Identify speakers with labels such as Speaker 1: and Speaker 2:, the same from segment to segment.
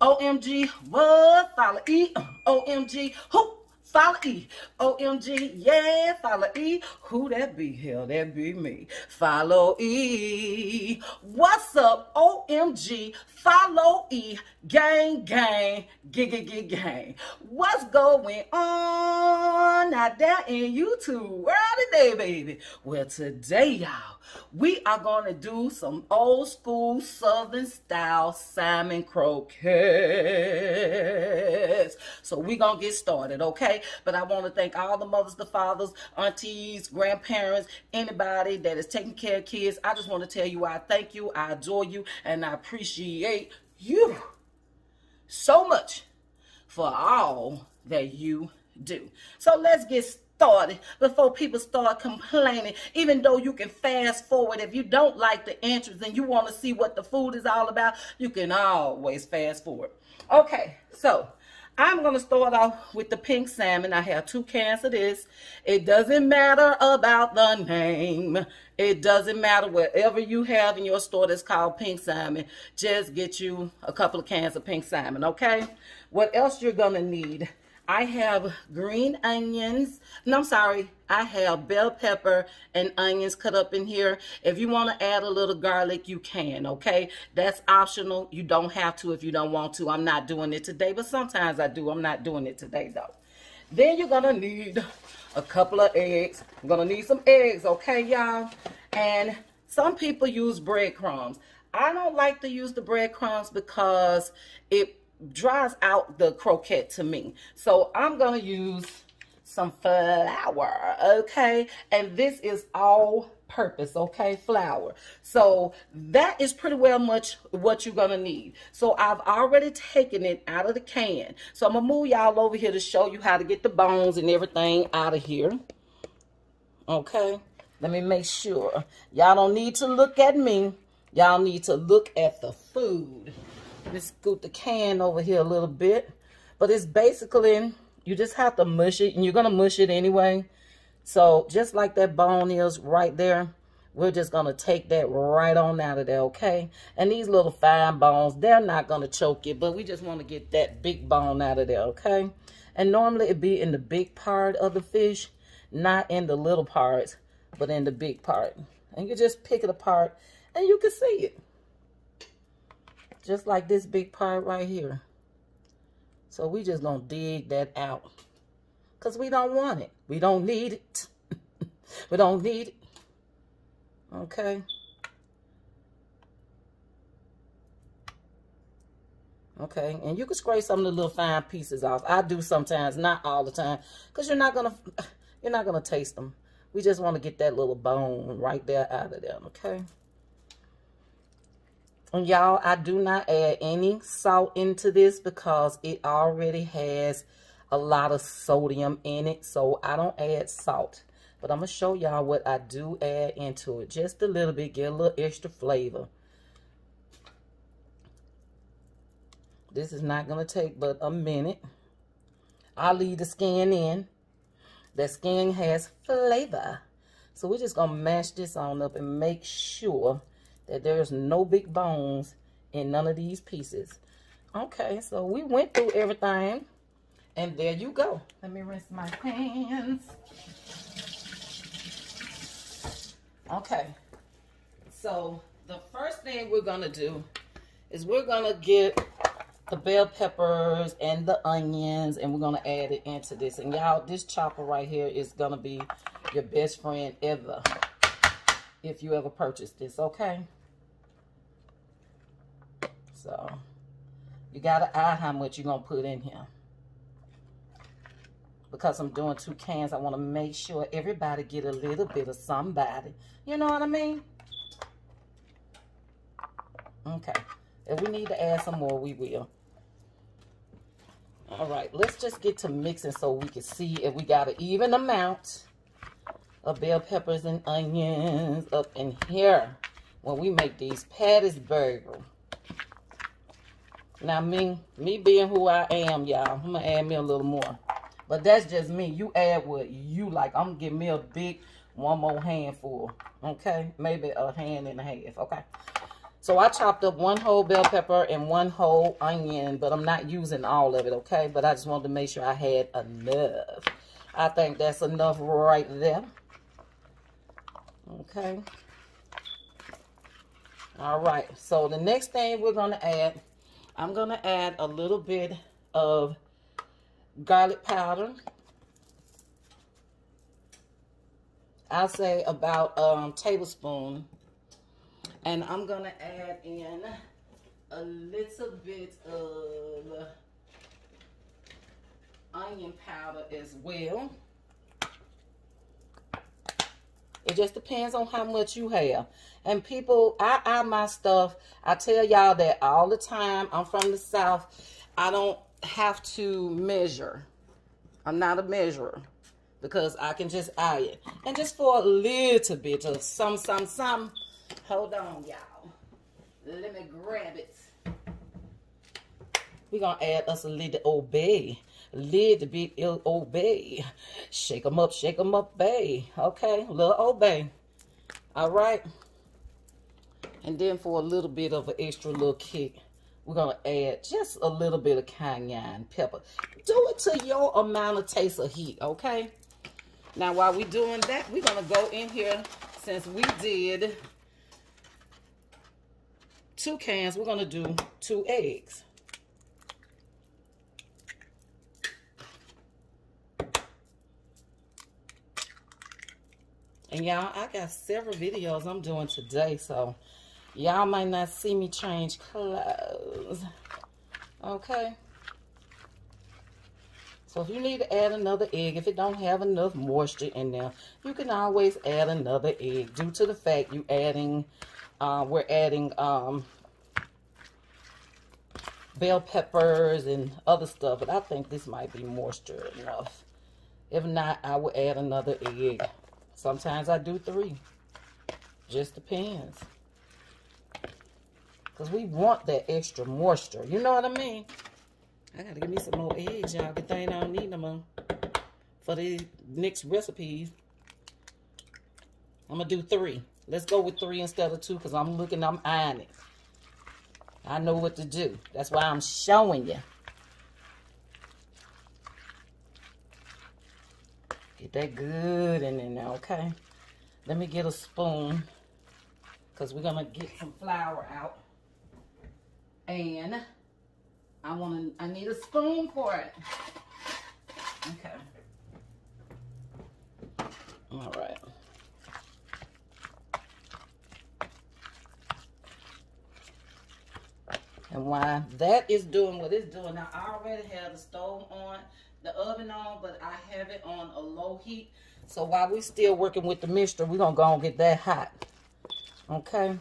Speaker 1: OMG, what? Follow E. OMG, who? Follow E. OMG, yeah, follow E. Who that be? Hell, that be me. Follow E. What's up? OMG, follow E. Gang, gang, gig, gig, gang. What's going on out there in YouTube world today, baby? Well, today, y'all, we are going to do some old school Southern style salmon croquettes. So we going to get started, okay? But I want to thank all the mothers, the fathers, aunties, grandparents, anybody that is taking care of kids. I just want to tell you I thank you, I adore you, and I appreciate you so much for all that you do. So let's get started before people start complaining. Even though you can fast forward, if you don't like the entrance and you want to see what the food is all about, you can always fast forward. Okay, so I'm going to start off with the pink salmon. I have two cans of this. It doesn't matter about the name. It doesn't matter whatever you have in your store that's called pink salmon. Just get you a couple of cans of pink salmon, okay? What else you're going to need I have green onions. No, I'm sorry. I have bell pepper and onions cut up in here. If you want to add a little garlic, you can, okay? That's optional. You don't have to if you don't want to. I'm not doing it today, but sometimes I do. I'm not doing it today, though. Then you're going to need a couple of eggs. I'm going to need some eggs, okay, y'all? And some people use breadcrumbs. I don't like to use the breadcrumbs because it dries out the croquette to me. So I'm going to use some flour, okay? And this is all purpose, okay? Flour. So that is pretty well much what you're going to need. So I've already taken it out of the can. So I'm going to move y'all over here to show you how to get the bones and everything out of here. Okay? Let me make sure. Y'all don't need to look at me. Y'all need to look at the food. Let me scoot the can over here a little bit. But it's basically, you just have to mush it. And you're going to mush it anyway. So just like that bone is right there, we're just going to take that right on out of there, okay? And these little fine bones, they're not going to choke it. But we just want to get that big bone out of there, okay? And normally it'd be in the big part of the fish, not in the little parts, but in the big part. And you just pick it apart and you can see it. Just like this big part right here. So we just gonna dig that out. Because we don't want it. We don't need it. we don't need it. Okay. Okay, and you can scrape some of the little fine pieces off. I do sometimes, not all the time, because you're not gonna, you're not gonna taste them. We just want to get that little bone right there out of there. Okay. And y'all, I do not add any salt into this because it already has a lot of sodium in it. So I don't add salt. But I'm going to show y'all what I do add into it. Just a little bit. Get a little extra flavor. This is not going to take but a minute. I'll leave the skin in. The skin has flavor. So we're just going to mash this on up and make sure that there's no big bones in none of these pieces. Okay, so we went through everything. And there you go. Let me rinse my hands. Okay. So the first thing we're going to do is we're going to get the bell peppers and the onions and we're going to add it into this. And y'all, this chopper right here is going to be your best friend ever if you ever purchase this, okay? So you got to eye how much you're going to put in here. Because I'm doing two cans, I want to make sure everybody get a little bit of somebody. You know what I mean? Okay. If we need to add some more, we will. All right, let's just get to mixing so we can see if we got an even amount of bell peppers and onions up in here when we make these patties burger. Now, me, me being who I am, y'all, I'm going to add me a little more. But that's just me. You add what you like. I'm going to give me a big one more handful. Okay? Maybe a hand and a half. Okay? So I chopped up one whole bell pepper and one whole onion, but I'm not using all of it, okay? But I just wanted to make sure I had enough. I think that's enough right there. Okay. All right. So the next thing we're going to add, I'm going to add a little bit of garlic powder. I'll say about um, tablespoon. And I'm going to add in a little bit of onion powder as well. It just depends on how much you have. And people, I eye my stuff. I tell y'all that all the time. I'm from the South. I don't have to measure. I'm not a measurer because I can just eye it. And just for a little bit of some, some, some. Hold on, y'all. Let me grab it. We're going to add us a little Old Bay. A little bit Old Bay. Shake them up, shake them up, bay. Okay, little Old Bay. All right. And then for a little bit of an extra little kick, we're going to add just a little bit of cayenne pepper. Do it to your amount of taste of heat, okay? Now, while we're doing that, we're going to go in here, since we did two cans, we're going to do two eggs. And y'all, I got several videos I'm doing today, so y'all might not see me change clothes. Okay? So if you need to add another egg, if it don't have enough moisture in there, you can always add another egg due to the fact you adding, uh, we're adding um, bell peppers and other stuff. But I think this might be moisture enough. If not, I will add another egg. Sometimes I do three. Just depends. Because we want that extra moisture. You know what I mean? I got to give me some more eggs, y'all. Good thing I don't need them more for the next recipes. I'm going to do three. Let's go with three instead of two because I'm looking, I'm eyeing it. I know what to do. That's why I'm showing you. Get that good in there, okay? Let me get a spoon because we're going to get some flour out. And I want to, I need a spoon for it. Okay. All right. And while that is doing what it's doing, now I already have the stove on the oven on, but I have it on a low heat. So while we're still working with the mixture, we're going to go and get that hot. Okay?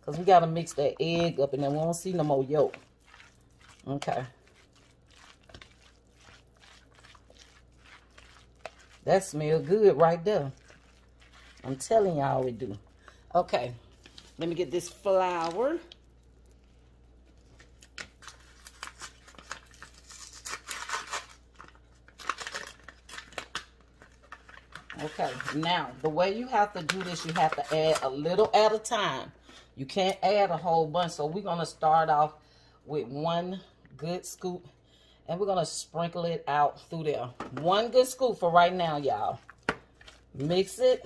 Speaker 1: Because we got to mix that egg up and then we won't see no more yolk. Okay. That smell good right there. I'm telling y'all we do. Okay. Let me get this flour. Okay, now the way you have to do this, you have to add a little at a time. You can't add a whole bunch. So we're going to start off with one good scoop. And we're going to sprinkle it out through there. One good scoop for right now, y'all. Mix it.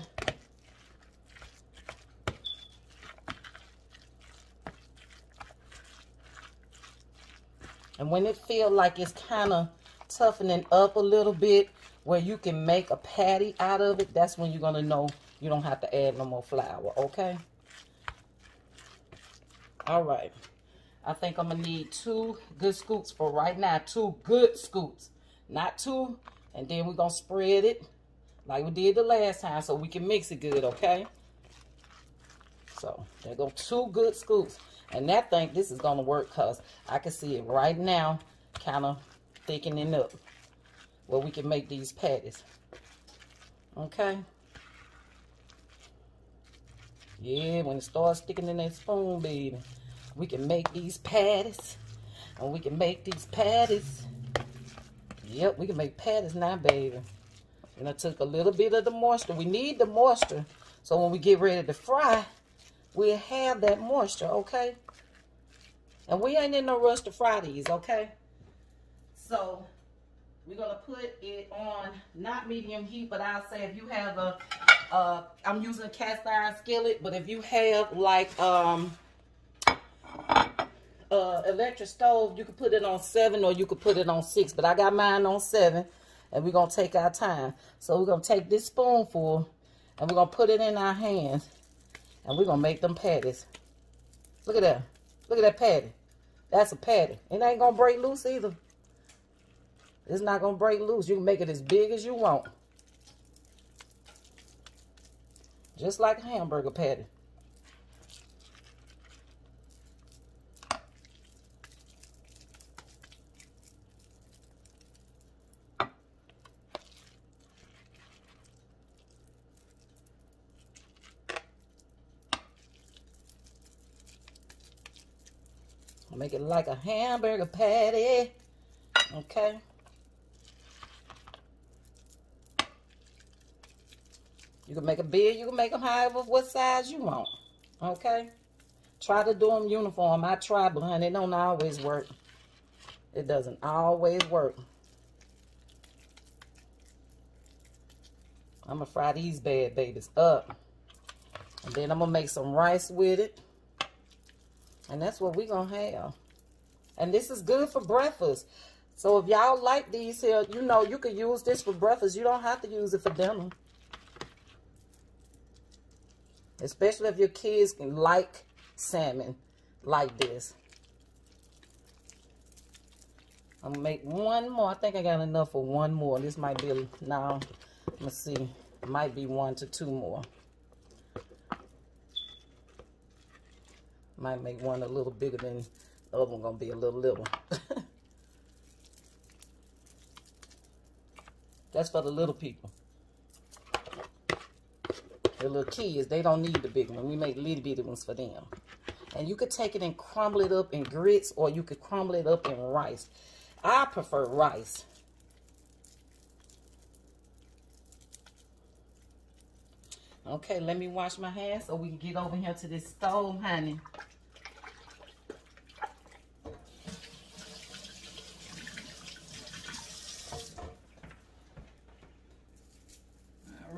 Speaker 1: And when it feels like it's kind of toughening up a little bit, where you can make a patty out of it, that's when you're going to know you don't have to add no more flour, okay? All right. I think I'm going to need two good scoops for right now. Two good scoops. Not two. And then we're going to spread it like we did the last time so we can mix it good, okay? So, there go two good scoops. And that thing, this is going to work because I can see it right now kind of thickening up where we can make these patties. Okay? Yeah, when it starts sticking in that spoon, baby, we can make these patties. And we can make these patties. Yep, we can make patties now, baby. And I took a little bit of the moisture. We need the moisture. So when we get ready to fry, we'll have that moisture, okay? And we ain't in no rush to fry these, okay? So we're gonna put it on not medium heat, but I'll say if you have a, uh, I'm using a cast iron skillet, but if you have like um, uh, electric stove, you could put it on seven or you could put it on six. But I got mine on seven, and we're gonna take our time. So we're gonna take this spoonful, and we're gonna put it in our hands, and we're gonna make them patties. Look at that. Look at that patty. That's a patty. It ain't gonna break loose either. It's not going to break loose. You can make it as big as you want. Just like a hamburger patty. Make it like a hamburger patty. Okay. You can make a big, you can make them however, what size you want. Okay? Try to do them uniform. I try, but honey, it don't always work. It doesn't always work. I'm going to fry these bad babies up. And then I'm going to make some rice with it. And that's what we're going to have. And this is good for breakfast. So if y'all like these here, you know, you can use this for breakfast. You don't have to use it for dinner. Especially if your kids can like salmon like this. I'm gonna make one more. I think I got enough for one more. This might be now. Let's see. Might be one to two more. Might make one a little bigger than the other one. Gonna be a little little. That's for the little people. The little kids, they don't need the big one. We make little bitty ones for them. And you could take it and crumble it up in grits or you could crumble it up in rice. I prefer rice. Okay, let me wash my hands so we can get over here to this stove, honey.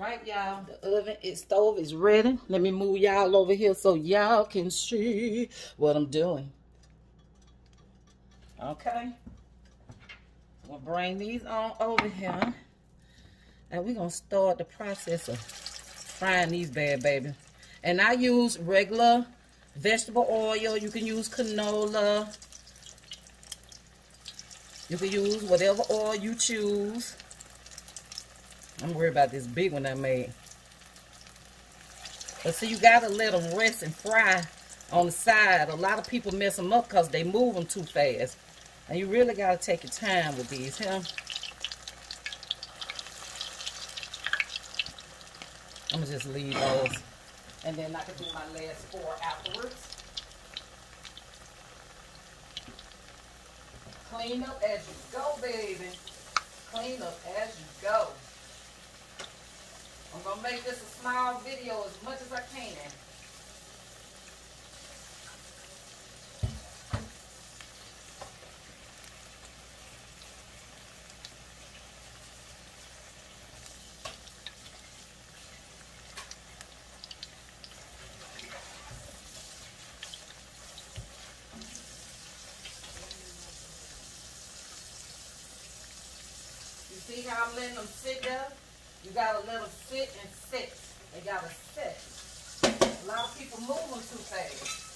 Speaker 1: right, y'all. The oven, its stove is ready. Let me move y'all over here so y'all can see what I'm doing. Okay. We'll bring these on over here. And we're going to start the process of frying these bad baby. And I use regular vegetable oil. You can use canola. You can use whatever oil you choose. I'm worried about this big one I made. But see, you got to let them rest and fry on the side. A lot of people mess them up because they move them too fast. And you really got to take your time with these, huh? I'm going to just leave those. And then I can do my last four afterwards. Clean up as you go, baby. Clean up as you go. I'm going to make this a small video as much as I can. You see how I'm letting them sit there? You gotta let them sit and sit. They gotta sit. A lot of people move them too fast.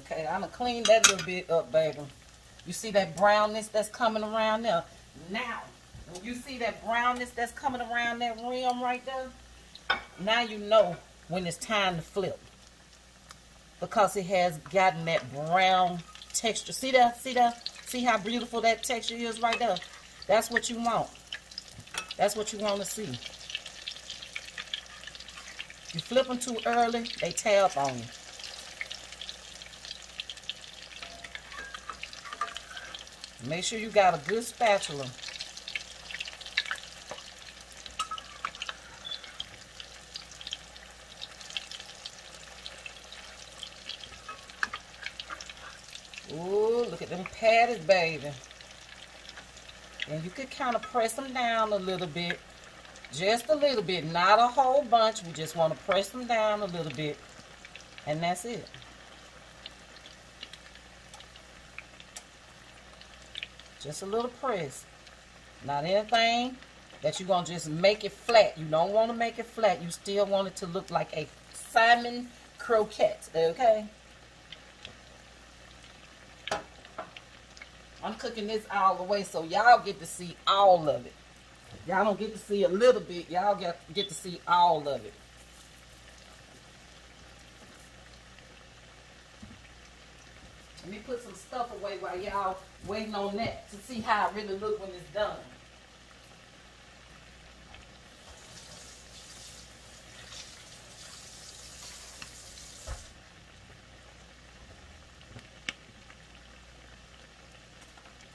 Speaker 1: Okay, I'm gonna clean that little bit up, baby. You see that brownness that's coming around there? Now, when you see that brownness that's coming around that rim right there, now you know when it's time to flip. Because it has gotten that brown texture. See that? See that? See how beautiful that texture is right there? That's what you want. That's what you want to see. You flip them too early, they tear up on you. Make sure you got a good spatula. Ooh, look at them patties, baby. And you could kind of press them down a little bit. Just a little bit, not a whole bunch. We just want to press them down a little bit. And that's it. Just a little press. Not anything that you're going to just make it flat. You don't want to make it flat. You still want it to look like a salmon croquette, okay? I'm cooking this all the way so y'all get to see all of it. Y'all don't get to see a little bit. Y'all get, get to see all of it. Let me put some stuff away while y'all waiting on that to see how it really look when it's done.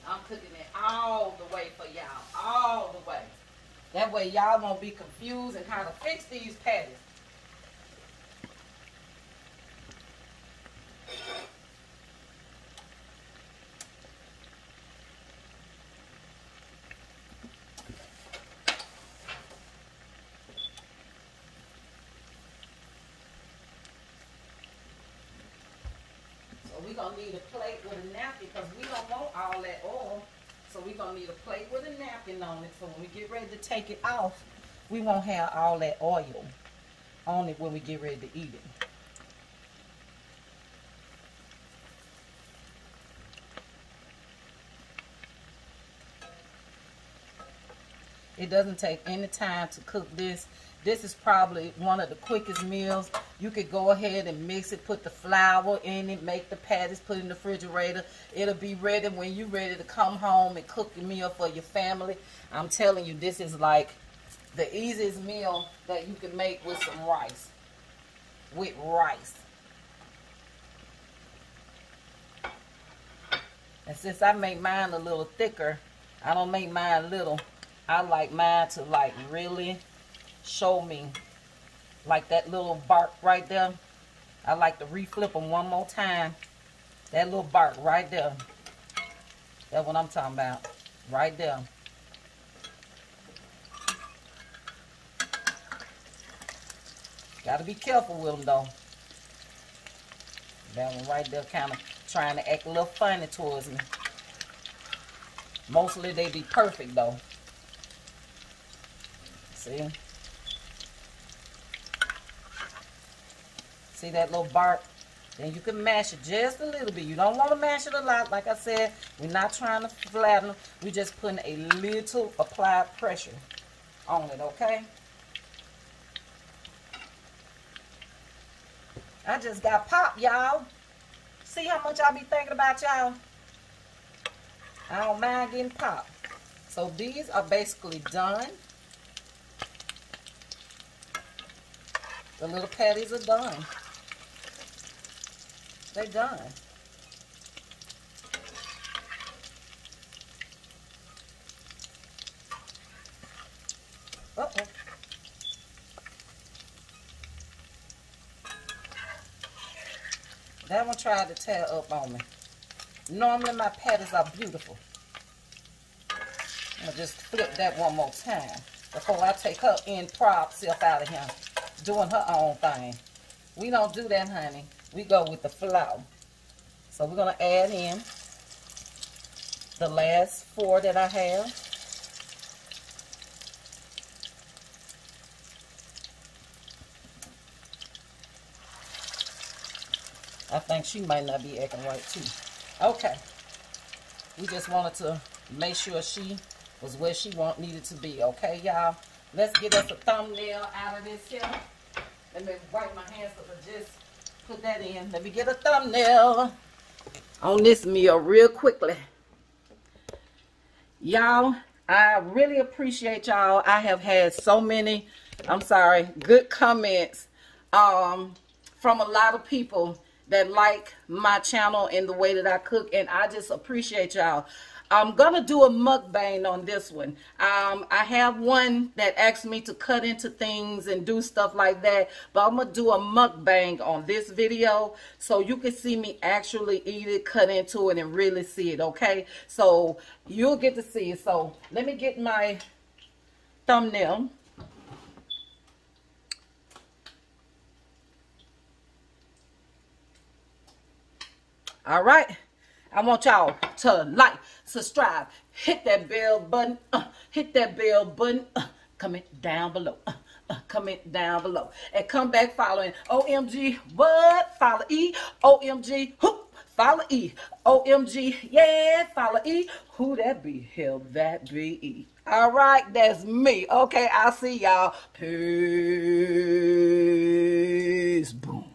Speaker 1: I'm cooking it all the way for y'all. All the way. That way y'all won't be confused and how to fix these patties. So we're going to need a plate with a napkin because we don't want all that oil. So we're going to need a plate with a napkin on it. So when we get ready to take it off, we won't have all that oil on it when we get ready to eat it. It doesn't take any time to cook this. This is probably one of the quickest meals. You could go ahead and mix it, put the flour in it, make the patties, put in the refrigerator. It'll be ready when you're ready to come home and cook a meal for your family. I'm telling you, this is like the easiest meal that you can make with some rice. With rice. And since I make mine a little thicker, I don't make mine little. I like mine to like really show me like that little bark right there. I like to reflip them one more time. That little bark right there. That's what I'm talking about. Right there. Got to be careful with them though. That one right there kind of trying to act a little funny towards me. Mostly they be perfect though. See? See that little bark? Then you can mash it just a little bit. You don't want to mash it a lot. Like I said, we're not trying to flatten them. We're just putting a little applied pressure on it, okay? I just got popped, y'all. See how much I be thinking about y'all? I don't mind getting popped. So these are basically done. The little patties are done. They're done. Uh-oh. That one tried to tear up on me. Normally my patties are beautiful. I'll just flip that one more time before I take her in prop self out of here doing her own thing. We don't do that, honey we go with the flow. So we're going to add in the last four that I have. I think she might not be acting right too. Okay. We just wanted to make sure she was where she want needed to be. Okay, y'all? Let's get us a thumbnail out of this here. Let me wipe my hands so I just put that in. Let me get a thumbnail on this meal real quickly. Y'all, I really appreciate y'all. I have had so many, I'm sorry, good comments um, from a lot of people that like my channel and the way that I cook. And I just appreciate y'all. I'm gonna do a mukbang on this one. Um, I have one that asked me to cut into things and do stuff like that, but I'm gonna do a mukbang on this video so you can see me actually eat it, cut into it, and really see it. Okay, so you'll get to see it. So let me get my thumbnail. All right. I want y'all to like, subscribe, hit that bell button, uh, hit that bell button, uh, comment down below. Uh, uh, comment down below. And come back following OMG what? Follow E OMG who? Follow E OMG yeah follow E who that be? Hell that be E. All right that's me. Okay I'll see y'all. Peace. Boom